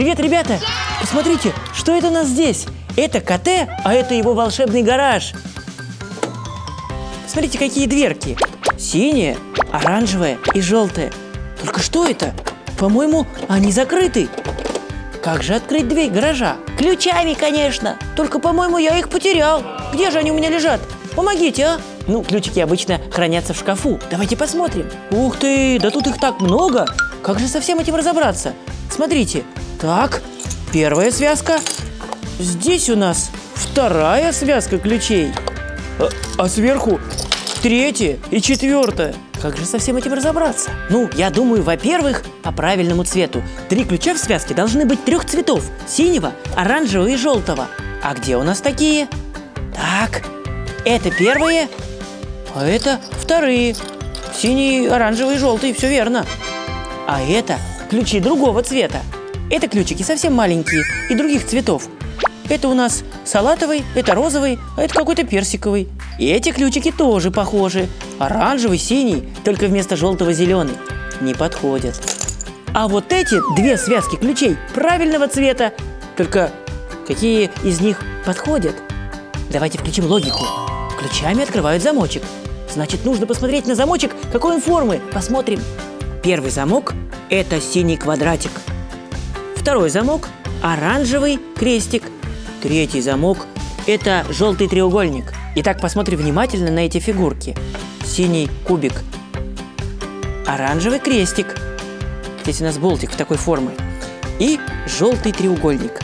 Привет, ребята! Посмотрите, что это у нас здесь? Это КТ, а это его волшебный гараж. Смотрите, какие дверки. Синяя, оранжевая и желтая. Только что это? По-моему, они закрыты. Как же открыть дверь гаража? Ключами, конечно. Только, по-моему, я их потерял. Где же они у меня лежат? Помогите, а? Ну, ключики обычно хранятся в шкафу. Давайте посмотрим. Ух ты, да тут их так много. Как же со всем этим разобраться? Смотрите. Так, первая связка. Здесь у нас вторая связка ключей. А, а сверху третья и четвертая. Как же со всем этим разобраться? Ну, я думаю, во-первых, по правильному цвету. Три ключа в связке должны быть трех цветов. Синего, оранжевого и желтого. А где у нас такие? Так, это первые, а это вторые. Синий, оранжевый и желтый, все верно. А это ключи другого цвета. Это ключики совсем маленькие и других цветов. Это у нас салатовый, это розовый, а это какой-то персиковый. И эти ключики тоже похожи. Оранжевый, синий, только вместо желтого зеленый. Не подходят. А вот эти две связки ключей правильного цвета. Только какие из них подходят? Давайте включим логику. Ключами открывают замочек. Значит, нужно посмотреть на замочек, какой он формы. Посмотрим. Первый замок – это синий квадратик. Второй замок – оранжевый крестик. Третий замок – это желтый треугольник. Итак, посмотри внимательно на эти фигурки. Синий кубик, оранжевый крестик. Здесь у нас болтик такой формы. И желтый треугольник.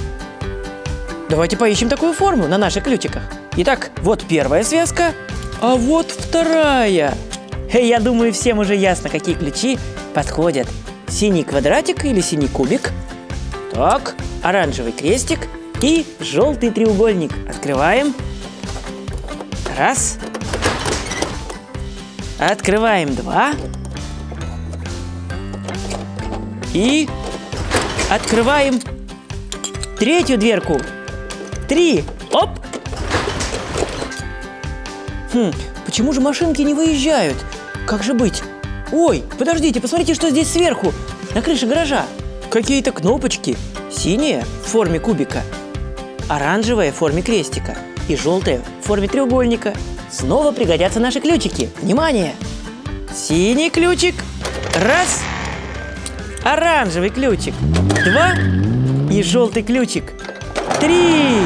Давайте поищем такую форму на наших ключиках. Итак, вот первая связка, а вот вторая. Я думаю, всем уже ясно, какие ключи подходят. Синий квадратик или синий кубик. Так, оранжевый крестик и желтый треугольник. Открываем. Раз. Открываем два. И открываем третью дверку. Три. Оп! Хм, почему же машинки не выезжают? Как же быть? Ой, подождите, посмотрите, что здесь сверху, на крыше гаража. Какие-то кнопочки. Синяя в форме кубика, оранжевая в форме крестика и желтая в форме треугольника. Снова пригодятся наши ключики. Внимание! Синий ключик. Раз. Оранжевый ключик. Два. И желтый ключик. Три.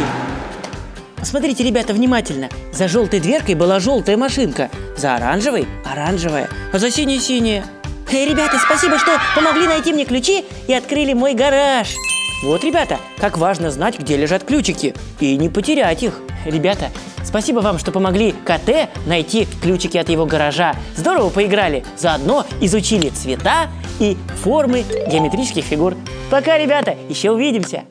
Посмотрите, ребята, внимательно. За желтой дверкой была желтая машинка. За оранжевой – оранжевая. А за синей – синяя. Ребята, спасибо, что помогли найти мне ключи и открыли мой гараж. Вот, ребята, как важно знать, где лежат ключики и не потерять их. Ребята, спасибо вам, что помогли КТ найти ключики от его гаража. Здорово поиграли. Заодно изучили цвета и формы геометрических фигур. Пока, ребята, еще увидимся.